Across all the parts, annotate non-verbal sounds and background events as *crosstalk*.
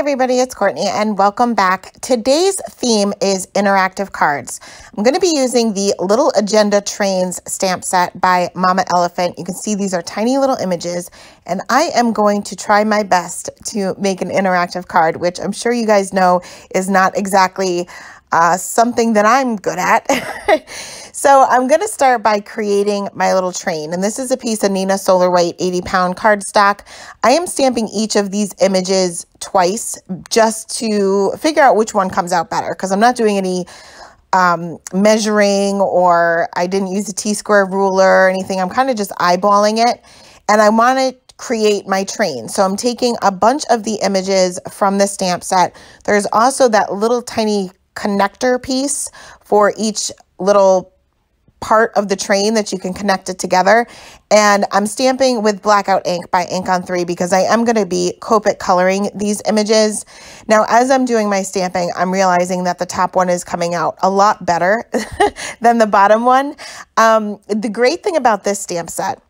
Everybody, it's Courtney and welcome back. Today's theme is interactive cards. I'm going to be using the Little Agenda Trains stamp set by Mama Elephant. You can see these are tiny little images and I am going to try my best to make an interactive card, which I'm sure you guys know is not exactly uh, something that I'm good at. *laughs* so I'm going to start by creating my little train. And this is a piece of Neenah Solar White 80 pound cardstock. I am stamping each of these images twice just to figure out which one comes out better because I'm not doing any um, measuring or I didn't use a T-square ruler or anything. I'm kind of just eyeballing it. And I want to create my train. So I'm taking a bunch of the images from the stamp set. There's also that little tiny connector piece for each little part of the train that you can connect it together. And I'm stamping with Blackout ink by Ink on 3 because I am going to be Copic coloring these images. Now, as I'm doing my stamping, I'm realizing that the top one is coming out a lot better *laughs* than the bottom one. Um, the great thing about this stamp set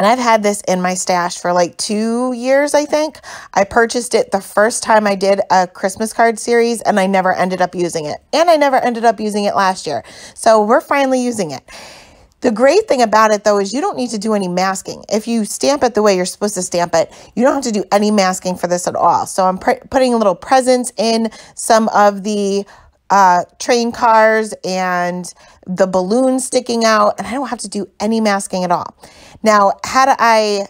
and I've had this in my stash for like two years, I think. I purchased it the first time I did a Christmas card series and I never ended up using it. And I never ended up using it last year. So we're finally using it. The great thing about it though is you don't need to do any masking. If you stamp it the way you're supposed to stamp it, you don't have to do any masking for this at all. So I'm putting a little presents in some of the uh, train cars and the balloon sticking out, and I don't have to do any masking at all. Now, had I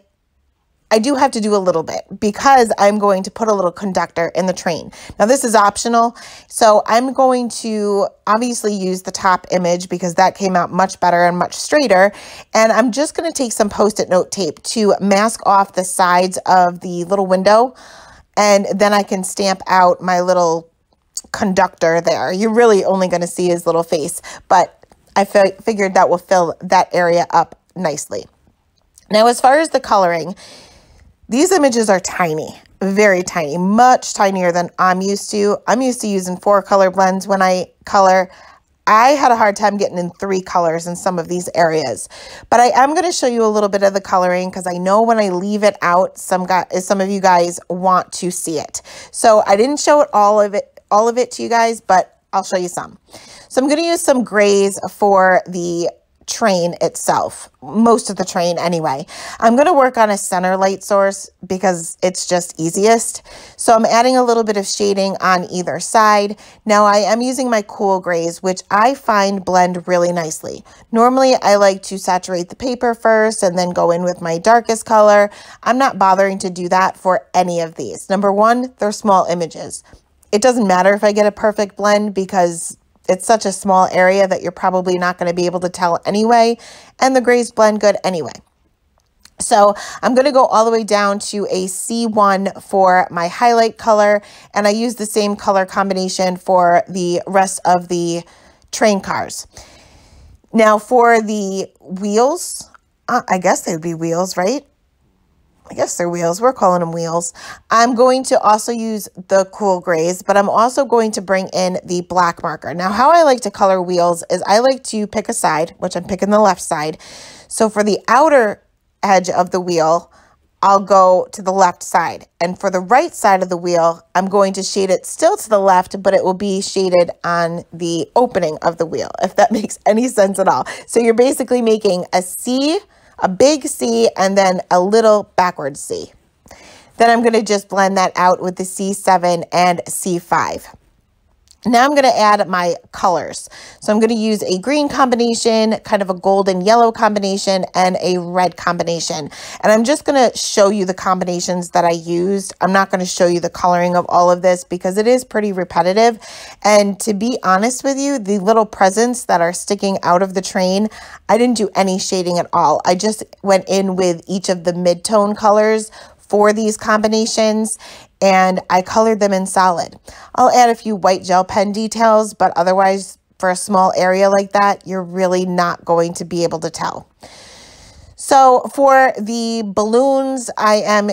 I do have to do a little bit because I'm going to put a little conductor in the train. Now this is optional. So I'm going to obviously use the top image because that came out much better and much straighter. And I'm just going to take some post-it note tape to mask off the sides of the little window. And then I can stamp out my little conductor there. You're really only going to see his little face, but I fi figured that will fill that area up nicely. Now, as far as the coloring, these images are tiny, very tiny, much tinier than I'm used to. I'm used to using four color blends when I color. I had a hard time getting in three colors in some of these areas, but I am going to show you a little bit of the coloring because I know when I leave it out, some guys, some of you guys want to see it. So I didn't show it all of it all of it to you guys, but I'll show you some. So I'm going to use some grays for the train itself, most of the train anyway. I'm going to work on a center light source because it's just easiest. So I'm adding a little bit of shading on either side. Now I am using my cool grays, which I find blend really nicely. Normally I like to saturate the paper first and then go in with my darkest color. I'm not bothering to do that for any of these. Number one, they're small images it doesn't matter if I get a perfect blend because it's such a small area that you're probably not going to be able to tell anyway. And the grays blend good anyway. So I'm going to go all the way down to a C1 for my highlight color. And I use the same color combination for the rest of the train cars. Now for the wheels, uh, I guess they would be wheels, right? I guess they're wheels. We're calling them wheels. I'm going to also use the cool grays, but I'm also going to bring in the black marker. Now, how I like to color wheels is I like to pick a side, which I'm picking the left side. So for the outer edge of the wheel, I'll go to the left side. And for the right side of the wheel, I'm going to shade it still to the left, but it will be shaded on the opening of the wheel, if that *laughs* makes any sense at all. So you're basically making a C, a big C, and then a little backwards C. Then I'm going to just blend that out with the C7 and C5. Now I'm going to add my colors. So I'm going to use a green combination, kind of a golden yellow combination, and a red combination. And I'm just going to show you the combinations that I used. I'm not going to show you the coloring of all of this because it is pretty repetitive. And to be honest with you, the little presents that are sticking out of the train, I didn't do any shading at all. I just went in with each of the mid-tone colors for these combinations and I colored them in solid. I'll add a few white gel pen details, but otherwise for a small area like that, you're really not going to be able to tell. So for the balloons, I am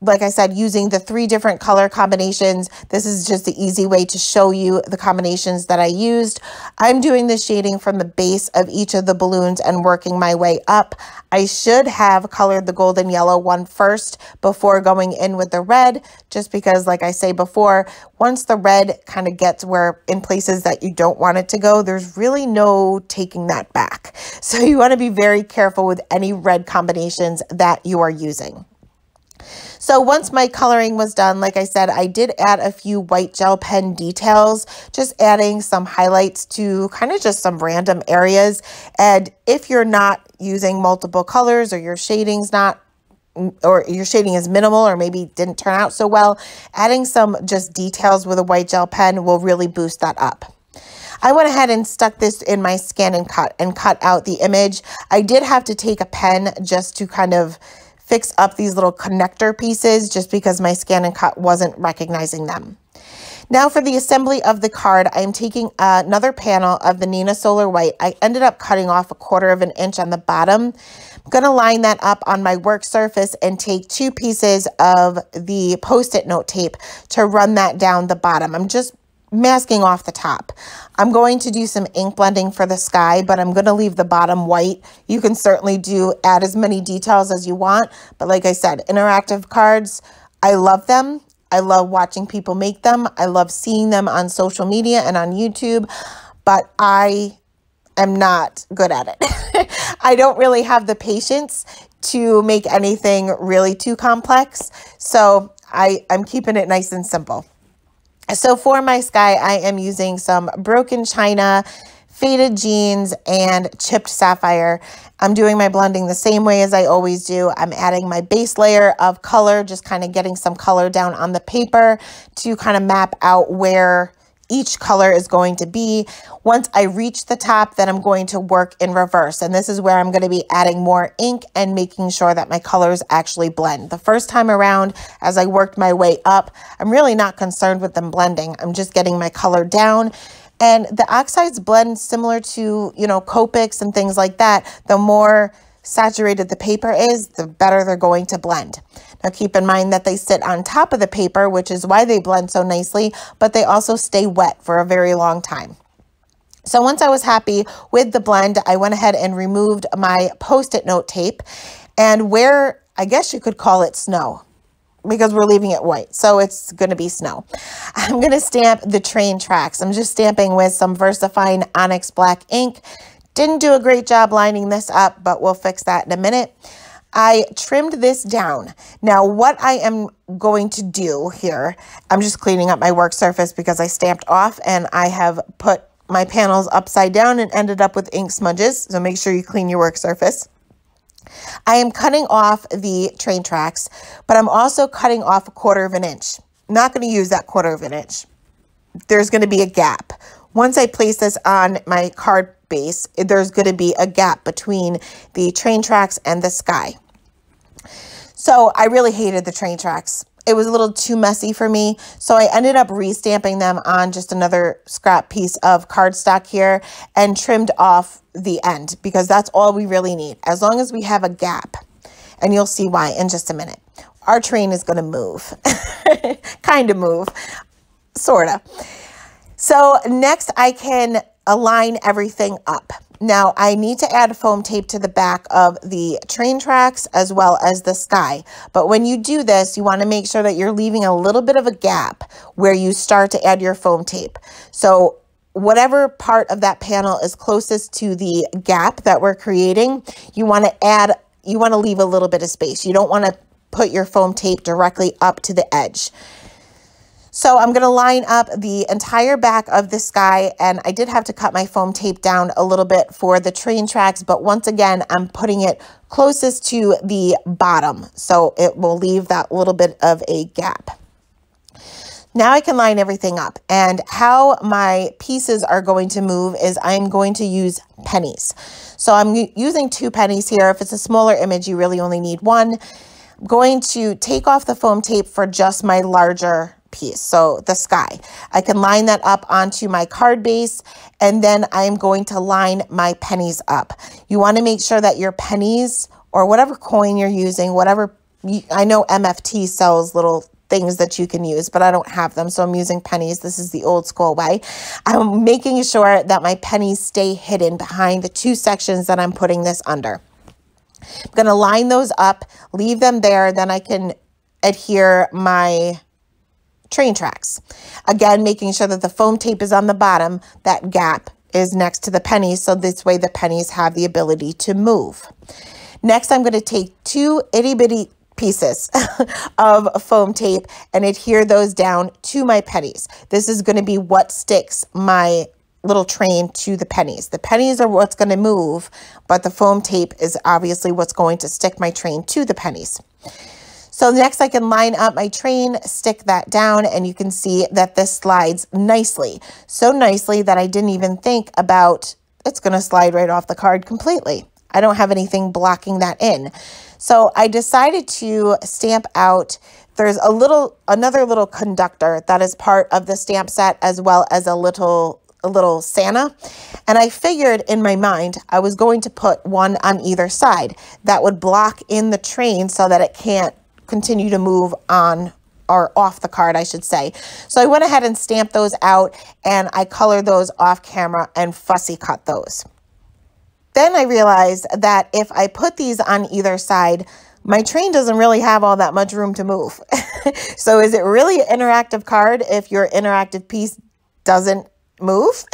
like I said, using the three different color combinations. This is just the easy way to show you the combinations that I used. I'm doing the shading from the base of each of the balloons and working my way up. I should have colored the golden yellow one first before going in with the red, just because, like I say before, once the red kind of gets where in places that you don't want it to go, there's really no taking that back. *laughs* So you want to be very careful with any red combinations that you are using. So once my coloring was done, like I said, I did add a few white gel pen details, just adding some highlights to kind of just some random areas. And if you're not using multiple colors or your shading's not mm, or your shading is minimal or maybe didn't turn out so well, adding some just details with a white gel pen will really boost that up. I went ahead and stuck this in my scan and cut and cut out the image. I did have to take a pen just to kind of fix up these little connector pieces just because my scan and cut wasn't recognizing them. Now for the assembly of the card, I am taking another panel of the Neenah Solar White. I ended up cutting off a quarter of an inch on the bottom. I'm going to line that up on my work surface and take two pieces of the post-it note tape to run that down the bottom. I'm just masking off the top. I'm going to do some ink blending for the sky, but I'm going to leave the bottom white. You can certainly do add as many details as you want. But like I said, interactive cards, I love them. I love watching people make them. I love seeing them on social media and on YouTube, but I am not good at it. *laughs* I don't really have the patience to make anything really too complex. So I, I'm keeping it nice and simple. So for my sky, I am using some broken china, faded jeans, and chipped sapphire. I'm doing my blending the same way as I always do. I'm adding my base layer of color, just kind of getting some color down on the paper to kind of map out where each color is going to be. Once I reach the top, then I'm going to work in reverse. And this is where I'm going to be adding more ink and making sure that my colors actually blend. The first time around, as I worked my way up, I'm really not concerned with them blending. I'm just getting my color down. And the oxides blend similar to, you know, Copics and things like that. The more saturated the paper is, the better they're going to blend. Now keep in mind that they sit on top of the paper, which is why they blend so nicely, but they also stay wet for a very long time. So once I was happy with the blend, I went ahead and removed my post-it note tape and where, I guess you could call it snow because we're leaving it white. So it's going to be snow. *laughs* I'm going to stamp the train tracks. I'm just stamping with some VersaFine Onyx Black ink. Didn't do a great job lining this up, but we'll fix that in a minute. I trimmed this down. Now, what I am going to do here, I'm just cleaning up my work surface because I stamped off and I have put my panels upside down and ended up with ink smudges. So make sure you clean your work surface. I am cutting off the train tracks, but I'm also cutting off a quarter of an inch. not going to use that quarter of an inch. There's going to be a gap. Once I place this on my card base, there's going to be a gap between the train tracks and the sky. So I really hated the train tracks. It was a little too messy for me. So I ended up restamping them on just another scrap piece of cardstock here and trimmed off the end because that's all we really need. As long as we have a gap and you'll see why in just a minute. Our train is going to move, *laughs* kind of move, sort of. So next I can align everything up. Now I need to add foam tape to the back of the train tracks as well as the sky. But when you do this, you want to make sure that you're leaving a little bit of a gap where you start to add your foam tape. So whatever part of that panel is closest to the gap that we're creating, you want to add, you want to leave a little bit of space. You don't want to put your foam tape directly up to the edge. So I'm going to line up the entire back of this guy and I did have to cut my foam tape down a little bit for the train tracks, but once again, I'm putting it closest to the bottom. So it will leave that little bit of a gap. Now I can line everything up and how my pieces are going to move is I'm going to use pennies. So I'm using two pennies here. If it's a smaller image, you really only need one. I'm going to take off the foam tape for just my larger piece, so the sky. I can line that up onto my card base and then I'm going to line my pennies up. You want to make sure that your pennies or whatever coin you're using, whatever I know MFT sells little things that you can use, but I don't have them. So I'm using pennies. This is the old school way. I'm making sure that my pennies stay hidden behind the two sections that I'm putting this under. I'm going to line those up, leave them there. Then I can adhere my train tracks. Again, making sure that the foam tape is on the bottom, that gap is next to the pennies. So this way the pennies have the ability to move. Next, I'm going to take two itty bitty pieces *laughs* of foam tape and adhere those down to my pennies. This is going to be what sticks my little train to the pennies. The pennies are what's going to move, but the foam tape is obviously what's going to stick my train to the pennies. So next I can line up my train, stick that down, and you can see that this slides nicely. So nicely that I didn't even think about it's going to slide right off the card completely. I don't have anything blocking that in. So I decided to stamp out there's a little another little conductor that is part of the stamp set as well as a little a little Santa. And I figured in my mind I was going to put one on either side that would block in the train so that it can't continue to move on or off the card, I should say. So I went ahead and stamped those out and I colored those off camera and fussy cut those. Then I realized that if I put these on either side, my train doesn't really have all that much room to move. *laughs* so is it really an interactive card if your interactive piece doesn't move?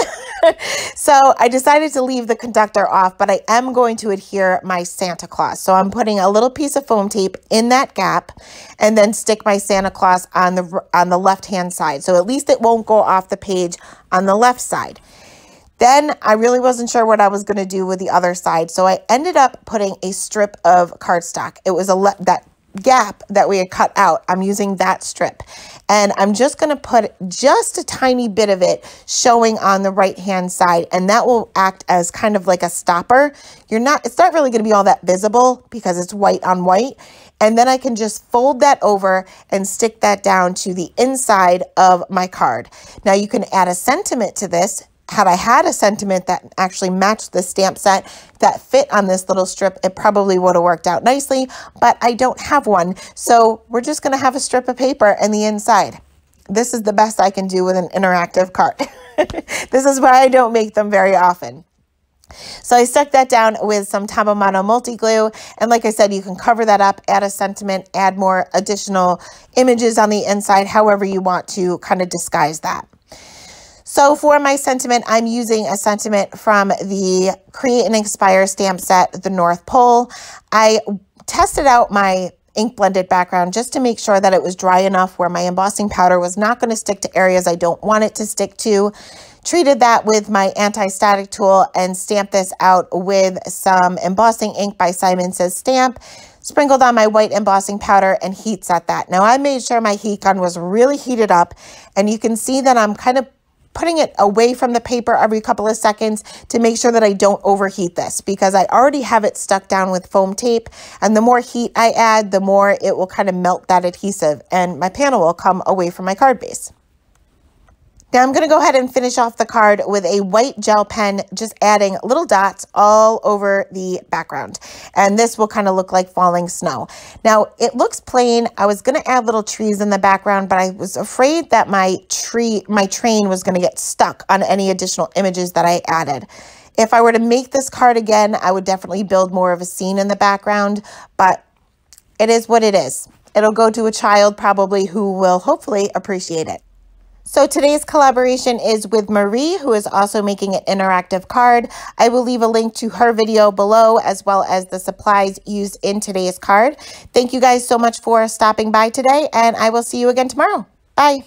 *laughs* so I decided to leave the conductor off, but I am going to adhere my Santa Claus. So I'm putting a little piece of foam tape in that gap and then stick my Santa Claus on the, on the left-hand side. So at least it won't go off the page on the left side. Then I really wasn't sure what I was going to do with the other side. So I ended up putting a strip of cardstock. It was a that gap that we had cut out. I'm using that strip. And I'm just going to put just a tiny bit of it showing on the right hand side. And that will act as kind of like a stopper. You're not, it's not really going to be all that visible because it's white on white. And then I can just fold that over and stick that down to the inside of my card. Now you can add a sentiment to this had I had a sentiment that actually matched the stamp set that fit on this little strip, it probably would have worked out nicely, but I don't have one. So we're just going to have a strip of paper in the inside. This is the best I can do with an interactive card. *laughs* this is why I don't make them very often. So I stuck that down with some Tombow Mono multi-glue. And like I said, you can cover that up, add a sentiment, add more additional images on the inside, however you want to kind of disguise that. So for my sentiment, I'm using a sentiment from the Create and Inspire stamp set, the North Pole. I tested out my ink blended background just to make sure that it was dry enough where my embossing powder was not going to stick to areas I don't want it to stick to. Treated that with my anti-static tool and stamped this out with some embossing ink by Simon Says Stamp sprinkled on my white embossing powder and heat set that. Now I made sure my heat gun was really heated up and you can see that I'm kind of putting it away from the paper every couple of seconds to make sure that I don't overheat this because I already have it stuck down with foam tape. And the more heat I add, the more it will kind of melt that adhesive and my panel will come away from my card base. Now I'm going to go ahead and finish off the card with a white gel pen, just adding little dots all over the background. And this will kind of look like falling snow. Now it looks plain. I was going to add little trees in the background, but I was afraid that my tree, my train was going to get stuck on any additional images that I added. If I were to make this card again, I would definitely build more of a scene in the background, but it is what it is. It'll go to a child probably who will hopefully appreciate it. So today's collaboration is with Marie, who is also making an interactive card. I will leave a link to her video below, as well as the supplies used in today's card. Thank you guys so much for stopping by today, and I will see you again tomorrow. Bye.